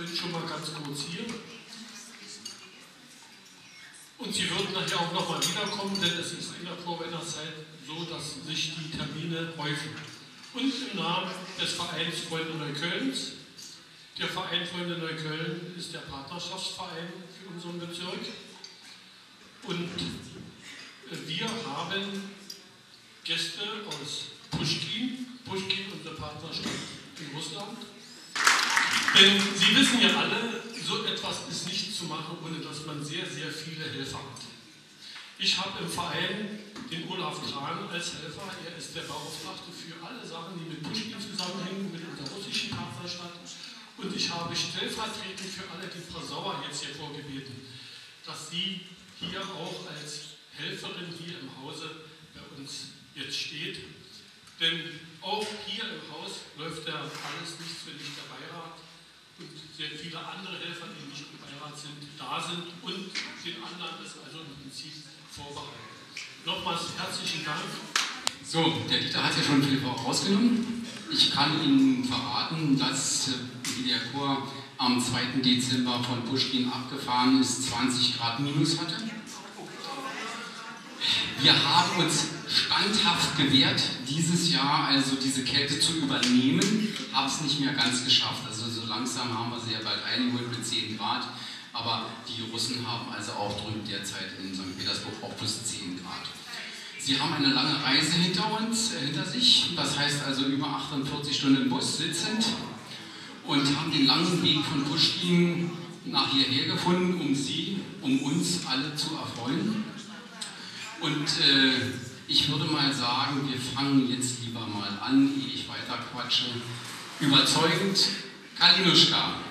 vorhin schon mal ganz kurz hier. Und sie wird nachher auch nochmal wiederkommen, denn es ist in der Vorweihnachtszeit so, dass sich die Termine häufen. Und im Namen des Vereins Freunde Neuköllns. Der Verein Freunde Neukölln ist der Partnerschaftsverein für unseren Bezirk. Und wir haben Gäste aus Pushkin, Pushkin, unsere Partnerstadt in Russland. Denn Sie wissen ja alle, so etwas ist nicht zu machen, ohne dass man sehr, sehr viele Helfer hat. Ich habe im Verein den Olaf Kran als Helfer. Er ist der Beauftragte für alle Sachen, die mit Pushkin zusammenhängen, mit unserer russischen Partnerstadt. Und ich habe stellvertretend für alle die Frau Sauer jetzt hier vorgebeten, dass sie hier auch als Helferin hier im Hause bei uns jetzt steht. Denn auch hier im Haus läuft ja alles nichts, wenn nicht der Beirat und sehr viele andere Helfer, die nicht im Beirat sind, da sind und den anderen ist also im Prinzip vorbereitet. Nochmals herzlichen Dank. So, der Dieter hat ja schon viel vorausgenommen. Ich kann Ihnen verraten, dass äh, der Chor am 2. Dezember von Pushkin abgefahren ist, 20 Grad minus hatte. Wir haben uns standhaft gewehrt, dieses Jahr also diese Kälte zu übernehmen, haben es nicht mehr ganz geschafft. Langsam haben wir sie ja bald eingeholt mit 10 Grad, aber die Russen haben also auch drüben derzeit in St. Petersburg auch plus 10 Grad. Sie haben eine lange Reise hinter uns, äh, hinter sich, das heißt also über 48 Stunden im Bus sitzend und haben den langen Weg von Pushkin nach hierher gefunden, um Sie, um uns alle zu erfreuen. Und äh, ich würde mal sagen, wir fangen jetzt lieber mal an, ehe ich weiter quatsche. Überzeugend, Kalinuschka.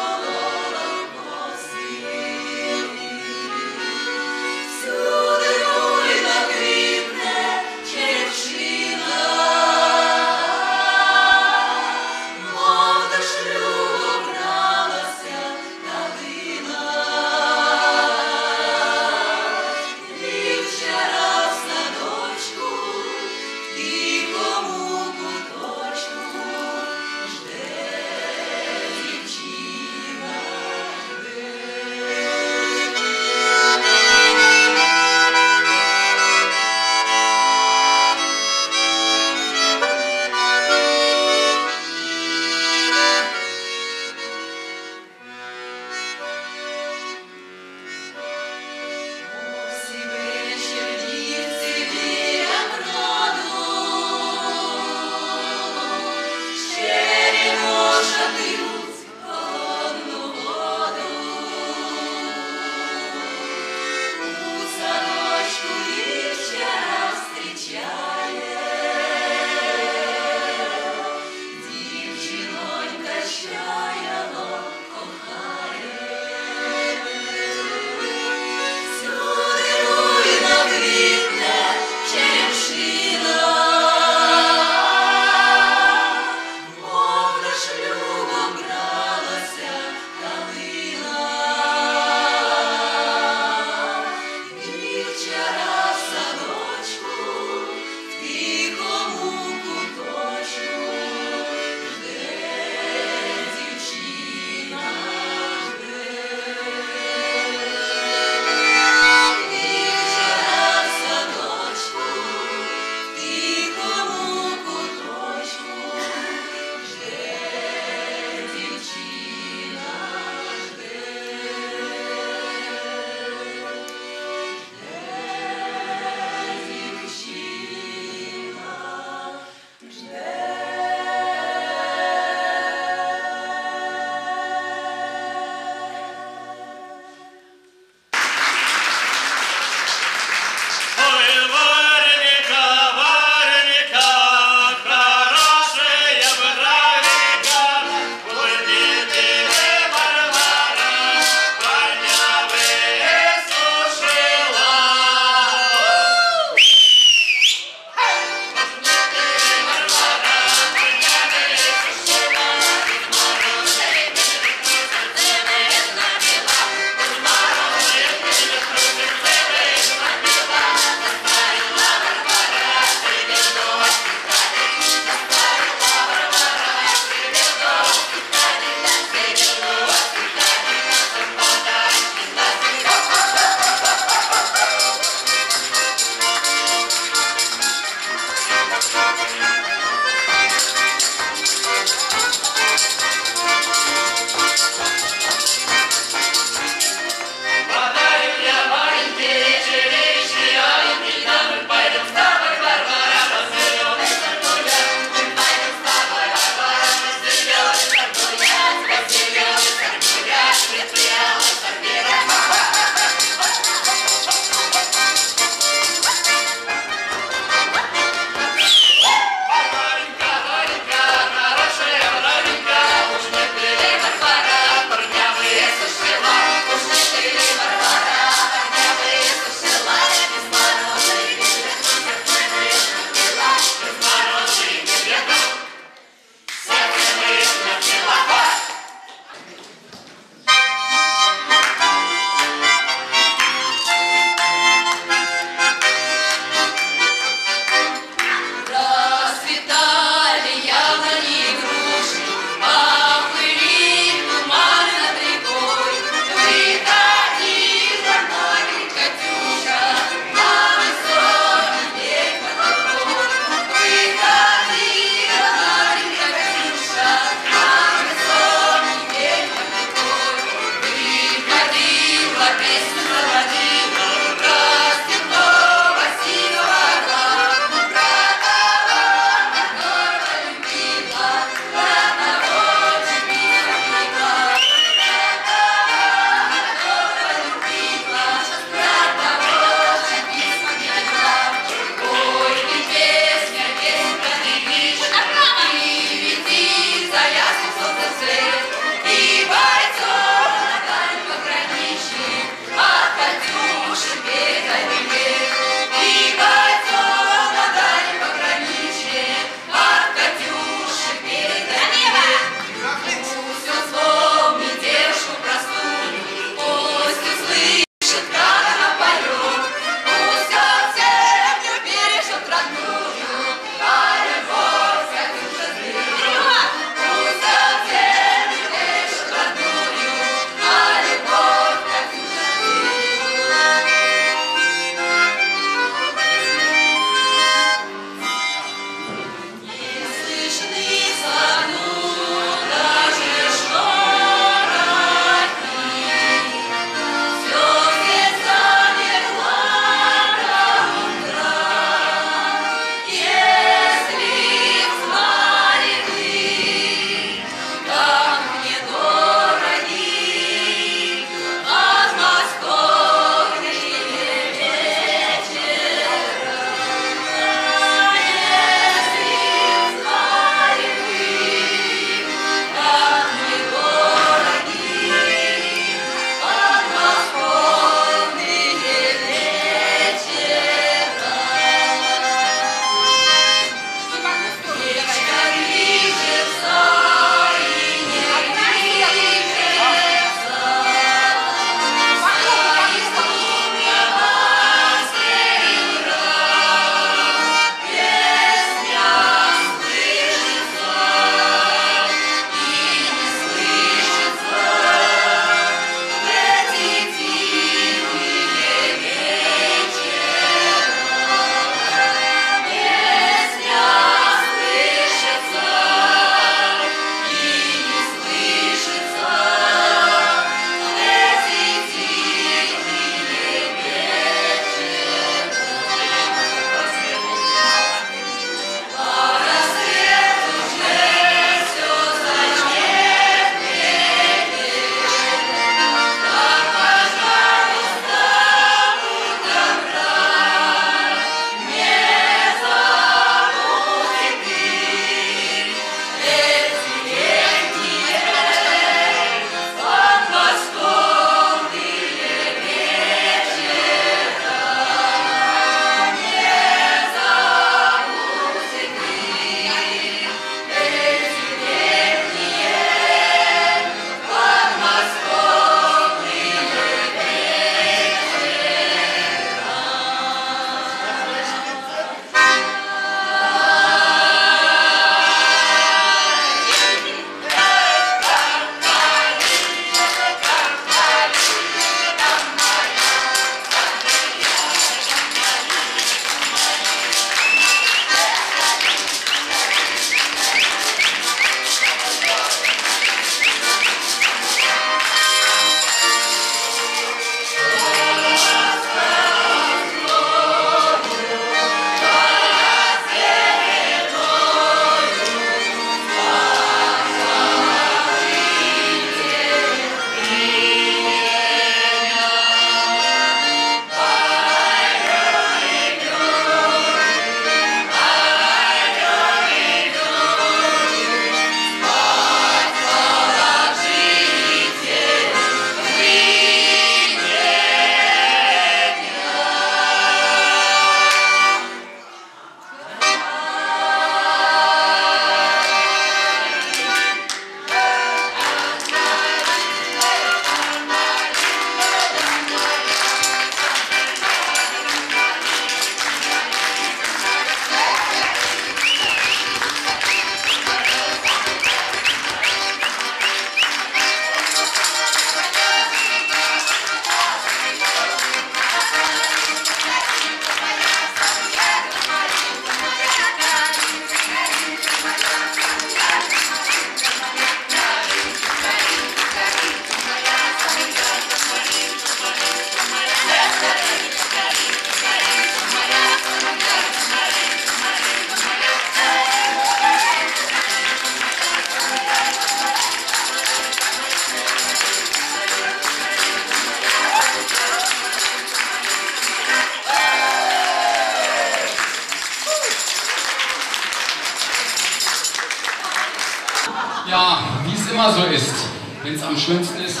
Ja, wie es immer so ist, wenn es am schönsten ist,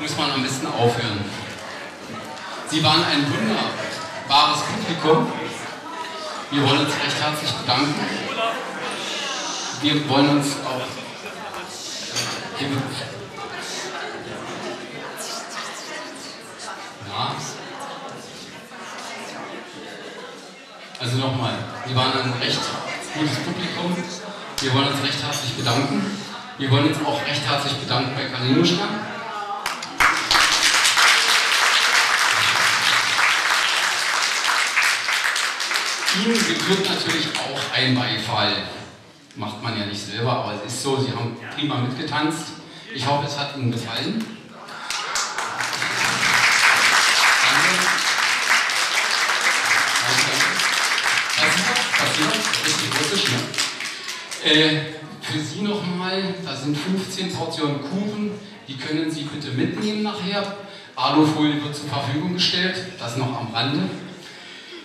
muss man am besten aufhören. Sie waren ein wunderbares Publikum. Wir wollen uns recht herzlich bedanken. Wir wollen uns auch. Ja. Also nochmal, Sie waren ein recht gutes Publikum. Wir wollen uns recht herzlich bedanken. Wir wollen uns auch recht herzlich bedanken bei Kalinuschka. Ihnen gebührt natürlich auch ein Beifall. Macht man ja nicht selber, aber es ist so, Sie haben prima mitgetanzt. Ich hoffe, es hat Ihnen gefallen. Äh, für Sie nochmal, da sind 15 Portionen Kuchen, die können Sie bitte mitnehmen nachher. Alufolie wird zur Verfügung gestellt, das noch am Rande.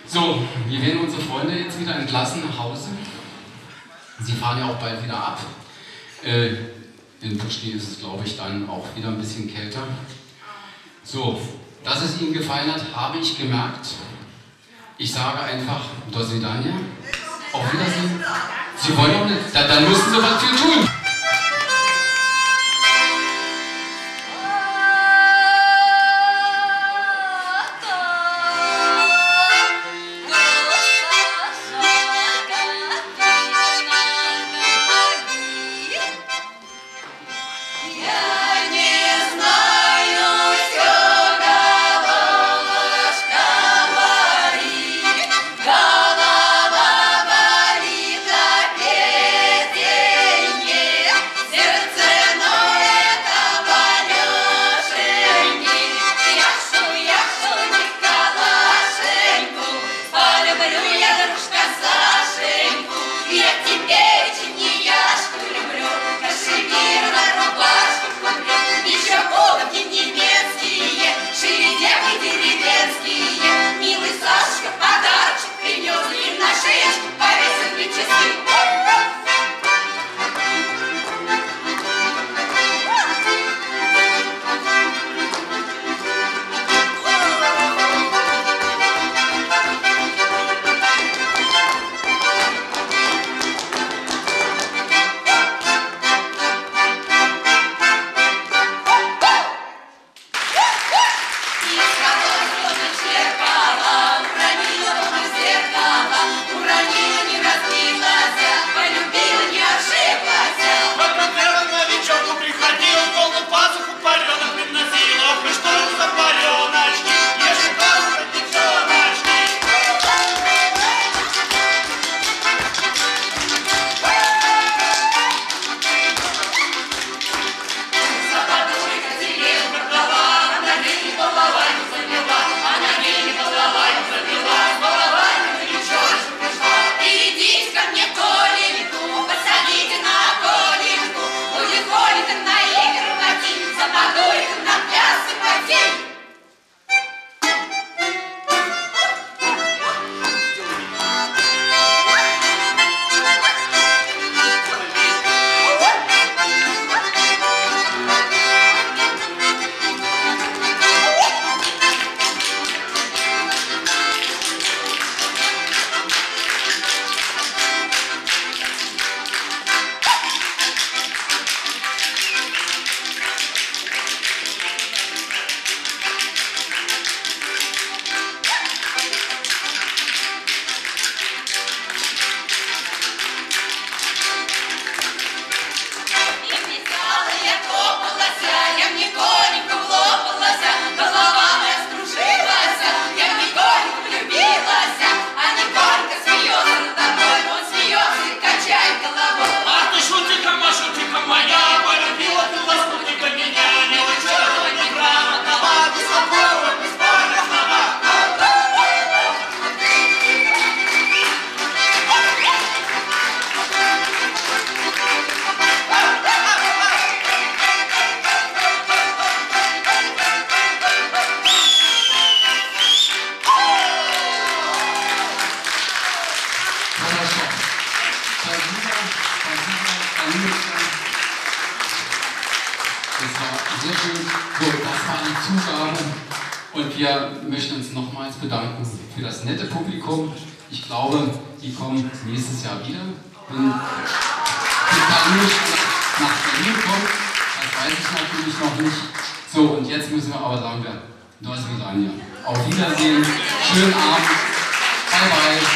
So, wir werden unsere Freunde jetzt wieder entlassen nach Hause. Sie fahren ja auch bald wieder ab. Äh, in Puschni ist es, glaube ich, dann auch wieder ein bisschen kälter. So, dass es Ihnen gefallen hat, habe ich gemerkt. Ich sage einfach, do. Auf Wiedersehen. Sie wollen nicht, dann müssen Sie was für tun. Ich glaube, die kommen nächstes Jahr wieder. Wenn die Kalusch nach Berlin kommt, das weiß ich natürlich noch nicht. So, und jetzt müssen wir aber sagen, du hast Vidania. Auf Wiedersehen, schönen Abend, bye bye.